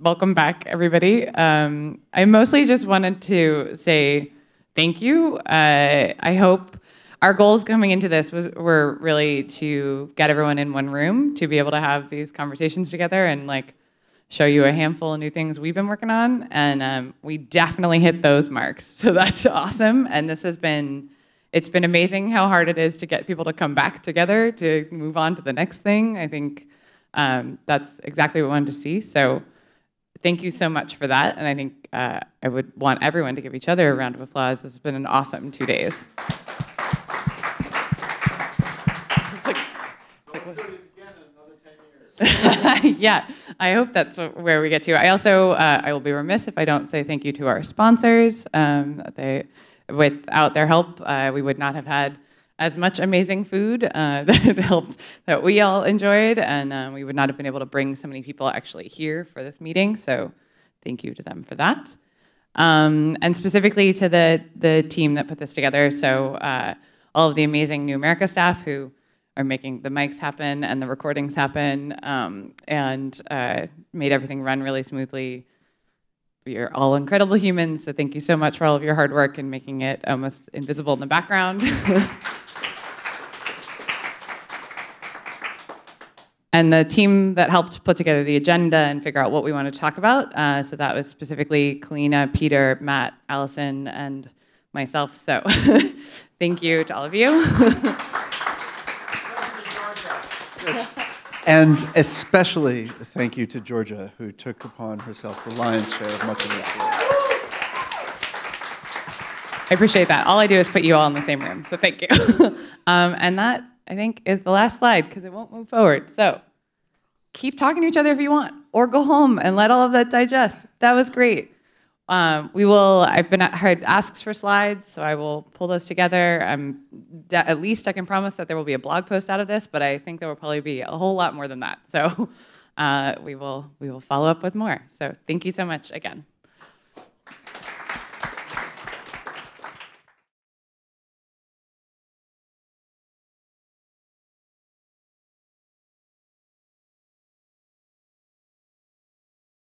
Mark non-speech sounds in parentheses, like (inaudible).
welcome back, everybody. Um, I mostly just wanted to say thank you. Uh, I hope our goals coming into this was, were really to get everyone in one room to be able to have these conversations together and like show you a handful of new things we've been working on. And um, we definitely hit those marks. So that's (laughs) awesome. And this has been, it's been amazing how hard it is to get people to come back together to move on to the next thing. I think um, that's exactly what we wanted to see. So thank you so much for that. And I think uh, I would want everyone to give each other a round of applause. This has been an awesome two days. (laughs) yeah, I hope that's where we get to. I also, uh, I will be remiss if I don't say thank you to our sponsors. Um, they, without their help, uh, we would not have had as much amazing food uh, (laughs) that helped that we all enjoyed, and uh, we would not have been able to bring so many people actually here for this meeting. So, thank you to them for that, um, and specifically to the the team that put this together. So, uh, all of the amazing New America staff who are making the mics happen and the recordings happen um, and uh, made everything run really smoothly. You're all incredible humans, so thank you so much for all of your hard work and making it almost invisible in the background. (laughs) and the team that helped put together the agenda and figure out what we want to talk about. Uh, so that was specifically Kalina, Peter, Matt, Allison, and myself. So (laughs) thank you to all of you. (laughs) And especially thank you to Georgia, who took upon herself the lion's share of much of this. I appreciate that. All I do is put you all in the same room, so thank you. (laughs) um, and that, I think, is the last slide because it won't move forward. So keep talking to each other if you want, or go home and let all of that digest. That was great. Um, we will, I've been heard asks for slides, so I will pull those together. Um, at least I can promise that there will be a blog post out of this, but I think there will probably be a whole lot more than that. So (laughs) uh, we, will, we will follow up with more. So thank you so much again.